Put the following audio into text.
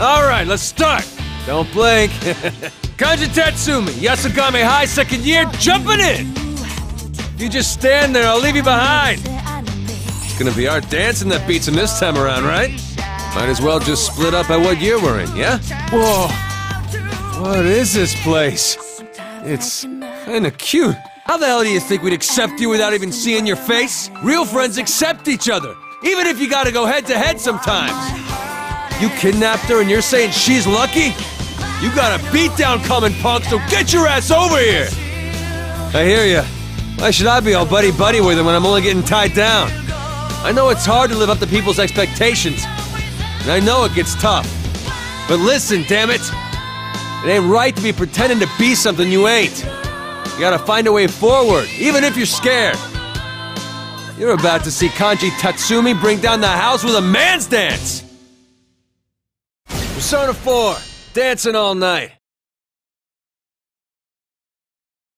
Alright, let's start! Don't blink. Kanji Tatsumi, Yasogami High second year, jumping in! You just stand there, I'll leave you behind! It's gonna be our dancing that beats him this time around, right? Might as well just split up by what year we're in, yeah? Whoa! What is this place? It's kinda cute. How the hell do you think we'd accept you without even seeing your face? Real friends accept each other, even if you gotta go head to head sometimes. You kidnapped her and you're saying she's lucky? You got a beatdown coming, punk, so get your ass over here! I hear ya. Why should I be all buddy buddy with her when I'm only getting tied down? I know it's hard to live up to people's expectations, and I know it gets tough. But listen, damn it! It ain't right to be pretending to be something you ain't. You gotta find a way forward, even if you're scared. You're about to see Kanji Tatsumi bring down the house with a man's dance! Persona 4, dancing all night.